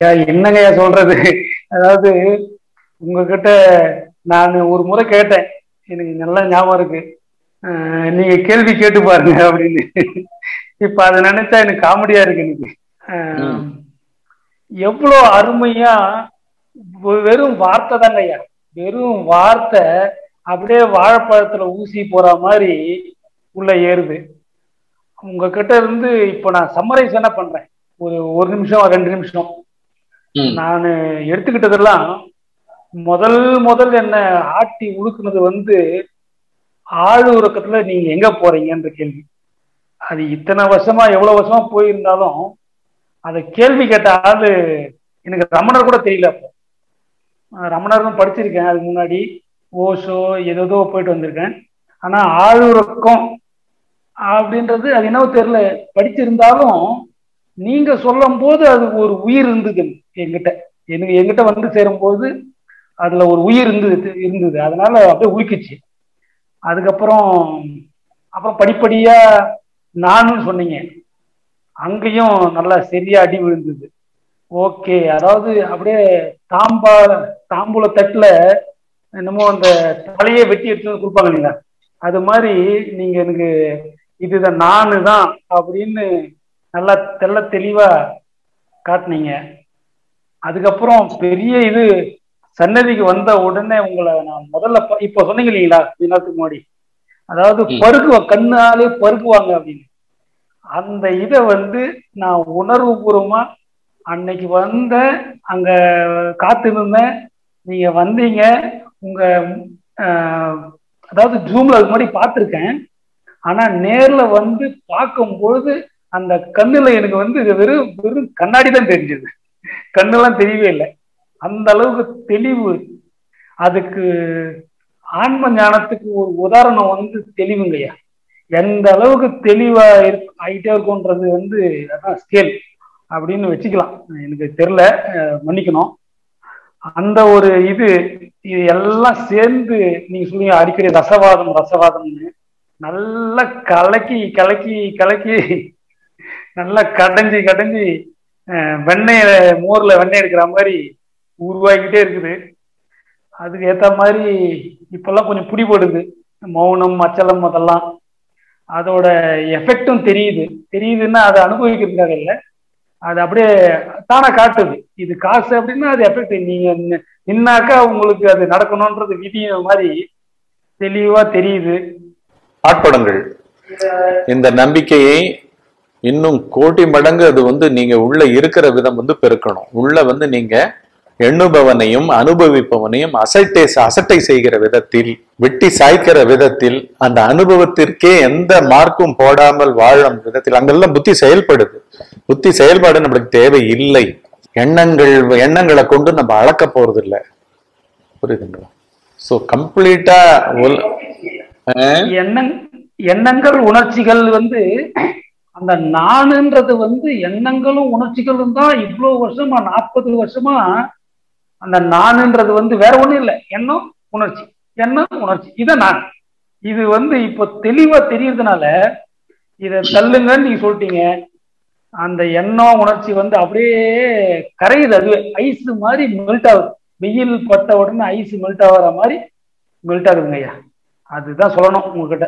என்னங்கய்யா சொல்றது? அதாவது உங்ககிட்ட நான் ஒரு முறை கேட்டேன். எனக்கு நல்லா ஞாபகம் இருக்கு. நீங்க கேள்வி கேட்டு பாருங்க அப்படின்னு. இப்ப அதை நினைச்சா எனக்கு காமெடியா இருக்கு எனக்கு. அஹ், எவ்வளவு அருமையா வெறும் வார்த்தை தாங்க ஐயா. வெறும் வார்த்தை அப்படியே வாழைப்பழத்துல ஊசி போற மாதிரி உள்ள ஏறுது. உங்ககிட்ட இருந்து இப்போ நான் சம்மரைஸ் என்ன பண்றேன்? ஒரு ஒரு நிமிஷம் ரெண்டு நிமிஷம். நான் எடுத்துக்கிட்டதெல்லாம் முதல் முதல் என்ன ஆட்டி உழுக்குனது வந்து ஆள் உறக்கத்துல நீங்க எங்க போறீங்கன்ற கேள்வி. அது இத்தனை வருஷமா எவ்வளவு வருஷமா போயிருந்தாலும் அதை கேள்வி கேட்ட ஆளு எனக்கு ரமணர் கூட தெரியல அப்போ. ரமணர்னு படிச்சிருக்கேன் அதுக்கு முன்னாடி ஓஷோ ஏதோ போயிட்டு வந்திருக்கேன். ஆனா ஆளுறக்கம் அப்படின்றது அது என்னவோ தெரியல. படிச்சிருந்தாலும் நீங்க சொல்லும் போது அது ஒரு உயிர் இருந்தது என்கிட்ட எனக்கு என்கிட்ட வந்து சேரும்போது அதுல ஒரு உயிர் இருந்தது இருந்தது. அதனால அப்படியே உயிக்குச்சு அதுக்கப்புறம் அப்புறம் படிப்படியா நானும் சொன்னீங்க அங்கேயும் நல்லா சரியா அடி விழுந்தது. ஓகே அதாவது அப்படியே தாம்பா தாம்பூல தட்டுல என்னமோ அந்த தலையை வெட்டி எடுத்து கொடுப்பாங்க இல்லைங்களா? அது மாதிரி நீங்க எனக்கு இதுதான் நானு தான் அப்படின்னு நல்லா தெள்ள தெளிவா காட்டினீங்க. அதுக்கப்புறம் பெரிய இது சன்னதிக்கு வந்த உடனே உங்களை நான் முதல்ல இப்போ சொன்னீங்க இல்லைங்களா நேரத்துக்கு முன்னாடி? அதாவது ம். பருக்குவ கண்ணாலே பருக்குவாங்க அப்படின்னு. அந்த இதை வந்து நான் உணர்வு பூர்வமா அன்னைக்கு வந்த அங்க காத்து இருந்தேன் நீங்க வந்தீங்க உங்க அதாவது ஜூம்ல அதுக்கு முன்னாடி பார்த்துருக்கேன். ஆனா நேர்ல வந்து பார்க்கும்பொழுது அந்த கண்ணுல எனக்கு வந்து இது வெறும் வெறும் கண்ணாடி தான் தெரிஞ்சது. கண்ணெல்லாம் தெரியவே இல்லை. அந்த அளவுக்கு தெளிவு அதுக்கு ஆன்ம ஞானத்துக்கு ஒரு உதாரணம் வந்து தெளிவுங்கய்யா எந்த அளவுக்கு தெளிவா இருக்கு ஆகிட்டே இருக்கும்ன்றது வந்து அதான் ஸ்கேல் அப்படின்னு வச்சுக்கலாம். எனக்கு தெரியல மன்னிக்கணும். அந்த ஒரு இது இது எல்லாம் சேர்ந்து நீங்க சொல்லுங்க அடிக்கடி ரசவாதம் ரசவாதம்னு. நல்லா கலக்கி கலக்கி கலக்கி நல்லா கடைஞ்சி கடைஞ்சி அஹ் மோர்ல வெண்ணெய் எடுக்கிற மாதிரி உருவாகிக்கிட்டே இருக்குது. அதுக்கு ஏத்த மாதிரி இப்பெல்லாம் கொஞ்சம் பிடிபடுது மௌனம் அச்சலம் அதெல்லாம். அதோட எஃபெக்டும் தெரியுது. தெரியுதுன்னா அதை அனுபவிக்கிறதுக்காக இல்லை. அது அப்படியே தானா காட்டுது. இது காசு அப்படின்னா அது எஃபெக்ட் நீங்க நின்னாக்கா உங்களுக்கு அது நடக்கணும்ன்றது விதிய மாதிரி தெளிவா தெரியுது. ஆட்படங்கள். இந்த நம்பிக்கையை இன்னும் கோடி மடங்கு அது வந்து நீங்க உள்ள இருக்கிற விதம் வந்து பெருக்கணும். உள்ள வந்து நீங்க எண்ணுபவனையும் அனுபவிப்பவனையும் அசட்டை அசட்டை செய்கிற விதத்தில் வெட்டி சாய்க்கிற விதத்தில் அந்த அனுபவத்திற்கே எந்த மார்க்கும் போடாமல் வாழும் விதத்தில் அங்கெல்லாம் புத்தி செயல்படுது. புத்தி செயல்பாடு நம்மளுக்கு தேவை இல்லை எண்ணங்கள் எண்ணங்களை கொண்டு நம்ம அளக்க போறது இல்லை புரியுதுங்களா ஸோ கம்ப்ளீட்டா எண்ணங்கள் உணர்ச்சிகள் வந்து அந்த நானுன்றது வந்து எண்ணங்களும் உணர்ச்சிகளும் தான் இவ்வளவு வருஷமா நாற்பது வருஷமா அந்த நானுன்றது வந்து வேற ஒண்ணும் இல்லை. எண்ணம் உணர்ச்சி. எண்ணம் உணர்ச்சி. இதை நான். இது வந்து இப்போ தெளிவா தெரியறதுனால இதை தள்ளுங்கன்னு நீங்க சொல்லிட்டீங்க. அந்த எண்ணம் உணர்ச்சி வந்து அப்படியே கரையுது அதுவே. ஐஸ் மாதிரி மெல்ட் ஆகுது. வெயில் பட்ட உடனே ஐஸ் மெல்ட் ஆகிற மாதிரி மெல்ட் ஆகுதுங்க ஐயா அதுதான் சொல்லணும் உங்ககிட்ட.